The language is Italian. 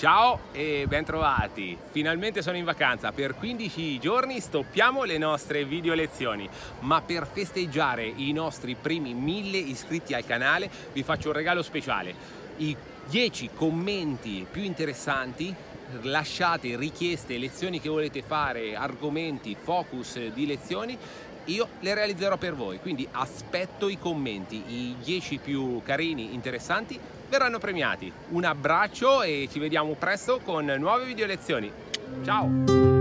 Ciao e bentrovati! Finalmente sono in vacanza, per 15 giorni stoppiamo le nostre video lezioni, ma per festeggiare i nostri primi 1000 iscritti al canale vi faccio un regalo speciale. I 10 commenti più interessanti lasciate richieste, lezioni che volete fare, argomenti, focus di lezioni io le realizzerò per voi, quindi aspetto i commenti, i 10 più carini, interessanti verranno premiati. Un abbraccio e ci vediamo presto con nuove video lezioni. Ciao!